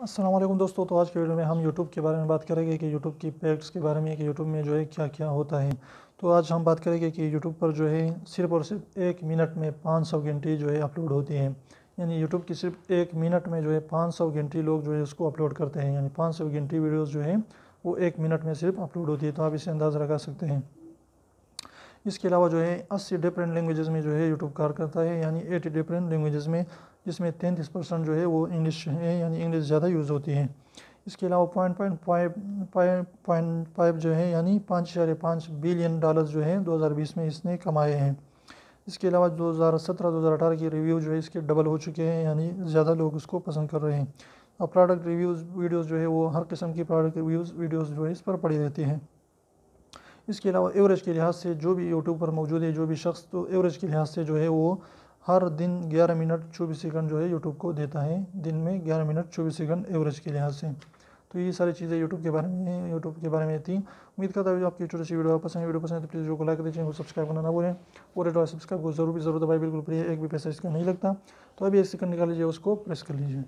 असलम दोस्तों तो आज के वीडियो में हम यूट्यूब के बारे में बात करेंगे कि यूट्यूब की पैक्स के बारे में कि यूट्यूब में जो है क्या क्या होता है। तो आज हम बात करेंगे कि यूट्यूब पर जो है सिर्फ़ और सिर्फ़ एक मिनट में 500 घंटी जो है अपलोड होती है। यानी यूट्यूब की सिर्फ़ एक मिनट में जो है 500 घंटी लोग जो है उसको अपलोड करते हैं। यानी 500 घंटी वीडियोज़ जो है, वो एक मिनट में सिर्फ़ अपलोड होती है तो आप इसे अंदाज़ा लगा सकते हैं। इसके अलावा जो है अस्सी डिफरेंट लैंग्वेजेस में जो है यूट्यूब कार करता है, यानी एटी डिफरेंट लैंग्वेजेस में, जिसमें तैंतीस परसेंट जो है वो इंग्लिश है, यानी इंग्लिश ज़्यादा यूज़ होती है। इसके अलावा point point five point five जो है, यानी पाँच इशारे पाँच बिलियन डॉलर जो है 2020 में इसने कमाए हैं। इसके अलावा 2017-2018 की रिव्यू जो है इसके डबल हो चुके हैं, यानी ज़्यादा लोग उसको पसंद कर रहे हैं। और प्रोडक्ट रिव्यूज़ वीडियोज़ जो है वो हर किस्म की प्रोडक्ट रिव्यूज़ वीडियोज़ जो है इस पर पड़ी रहती हैं। इसके अलावा एवरेज के लिहाज से जो भी यूट्यूब पर मौजूद है, जो भी शख्स तो एवरेज के लिहाज से जो है वो हर दिन 11 मिनट 24 सेकंड जो है यूट्यूब को देता है। दिन में 11 मिनट 24 सेकंड एवरेज के लिहाज से। तो ये सारी चीज़ें यूट्यूब के बारे में यूट्यूब के बारे में थी। उम्मीद करता हूँ आपकी छोटी सी वीडियो पसंद है वीडियो पसंद है तो प्लीज़ वीडियो को लाइक दीजिए सब्सक्राइब करना ना भूलें। और रेड सब्सक्राइब को ज़रूर भी ज़रूरत भाई बिल्कुल प्रिय एक भी पैसा इसका नहीं लगता। तो अभी एक सेकंड निकाल लीजिए, उसको प्रेस कर लीजिए।